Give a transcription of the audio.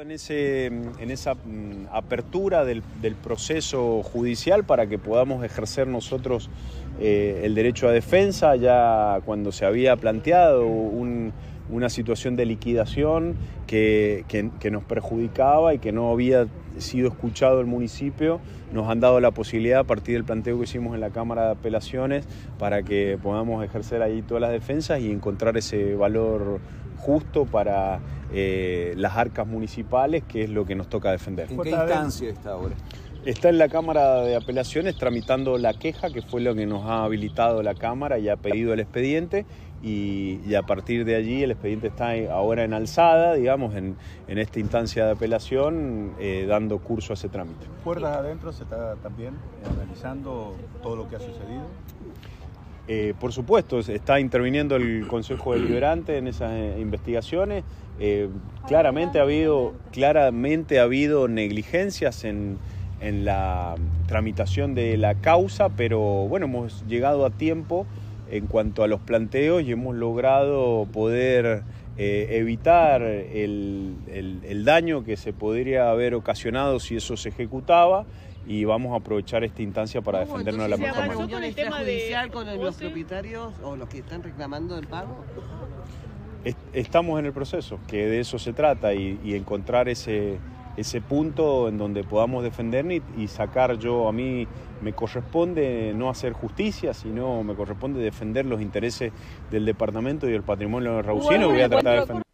En, ese, en esa mm, apertura del, del, proceso judicial para que podamos ejercer nosotros eh, el derecho a defensa, ya cuando se había planteado un, una situación de liquidación que, que, que, nos perjudicaba y que no había sido escuchado el municipio, nos han dado la posibilidad a partir del planteo que hicimos en la Cámara de Apelaciones para que podamos ejercer ahí todas las defensas y encontrar ese valor justo para eh, las arcas municipales, que es lo que nos toca defender. ¿En qué instancia está ahora? Está en la Cámara de Apelaciones tramitando la queja, que fue lo que nos ha habilitado la Cámara y ha pedido el expediente, y, y a partir de allí el expediente está ahora en alzada, digamos, en, en esta instancia de apelación, eh, dando curso a ese trámite. ¿Puertas adentro se está también analizando todo lo que ha sucedido? Eh, por supuesto, está interviniendo el Consejo Deliberante en esas eh, investigaciones. Eh, claramente, ha habido, claramente ha habido negligencias en, en, la tramitación de la causa, pero bueno, hemos llegado a tiempo en cuanto a los planteos y hemos logrado poder eh, evitar el, el, el daño que se podría haber ocasionado si eso se ejecutaba y vamos a aprovechar esta instancia para defendernos de la mejor manera. con el tema judicial con los propietarios o los que están reclamando el pago? Estamos en el proceso, que de eso se trata y, y encontrar ese, ese punto en donde podamos defendernos y, y, sacar yo, a mí me corresponde no hacer justicia, sino me corresponde defender los intereses del departamento y del patrimonio raucino, voy a tratar de defender.